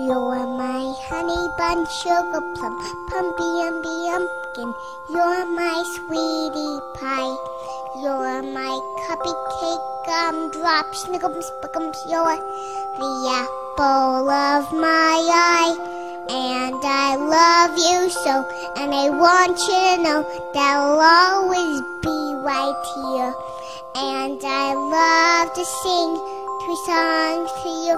You're my honey bun, sugar plum, pumpy umby umpkin. You're my sweetie pie. You're my cupcake gumdrop, snickums, spickums. You're the apple of my eye. And I love you so, and I want you to know that I'll always be right here. And I love to sing three songs to you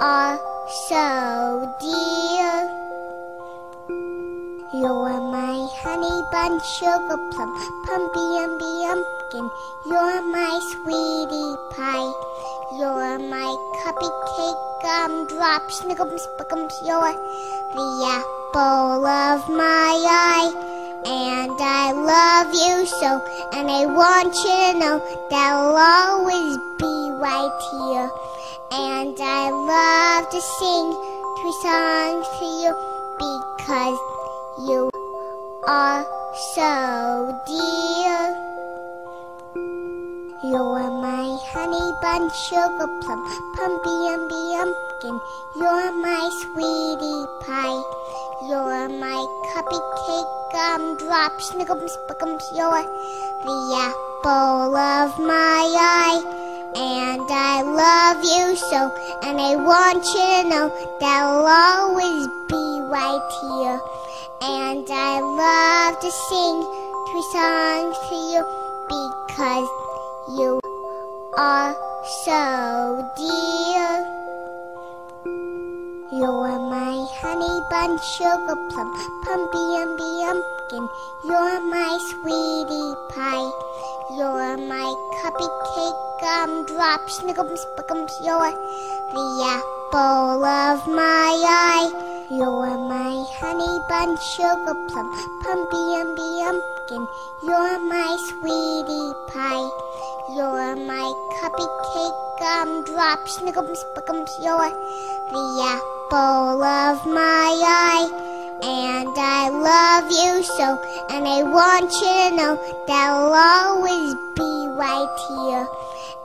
are so dear. You're my honey bun, sugar plum, pumpy umby umpkin. You're my sweetie pie. You're my cupcake gumdrop, snickums, spickums. You're the apple of my eye. And I love you so, and I want you to know that I'll always be right here. And I love to sing three songs to you because you are so dear. You're my honey bun, sugar plum, pumpy umby. You're my sweetie pie. You're my cupcake gumdrop, snickums, spickums. You're the apple of my eye. And I love you so, and I want you to know that I'll always be right here. And I love to sing three songs to you because you are so dear. You're my honey bun, sugar plum, pumpy umby umpkin. You're my sweetie pie. You're my cupcake gumdrop, snickums, spickums. You're the apple of my eye. You're my honey bun, sugar plum, pumpy umby umpkin. You're my sweetie pie. You're my cupcake gumdrop, snickums, spickums. You're the apple of my eye. And I love you so, and I want you to know that I'll always be right here.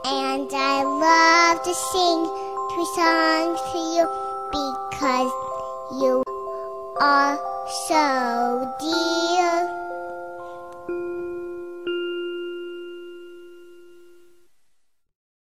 And I love to sing three songs to you because you are so dear.